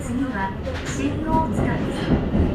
次は信号を使す。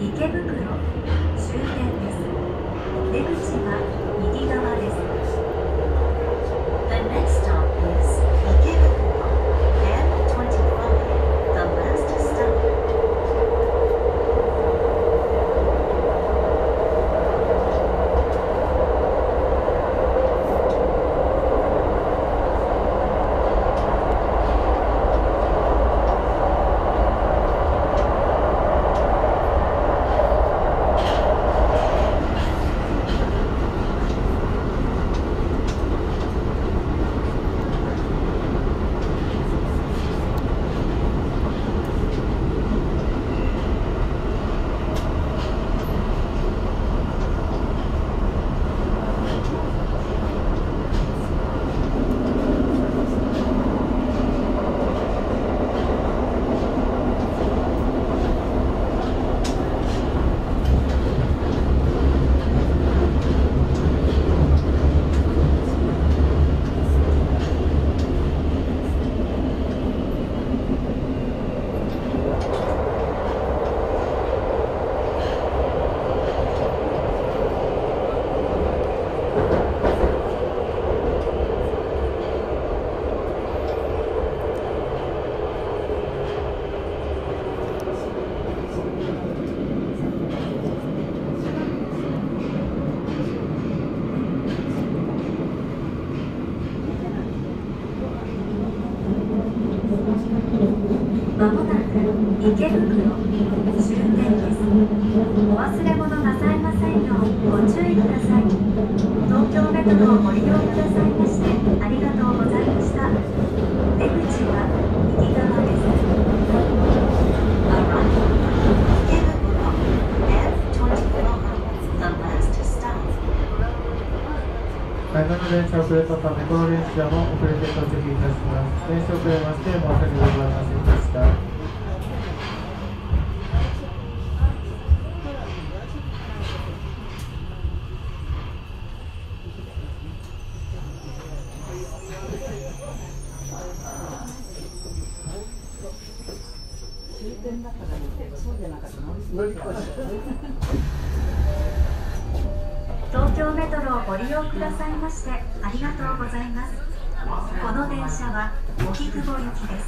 池袋終点です。出口はまもなく池袋終点です。お忘れ物なさいませんようご注意ください。東京メトロをご利用くださいましてありがとうございました。出口は右側です。最後の電車遅れたため、この電車も遅れて到着いたします。電車遅れまして、申し訳ございません。東京メトロをご利用くださいましてありがとうございます。この電車は荻窪行きです。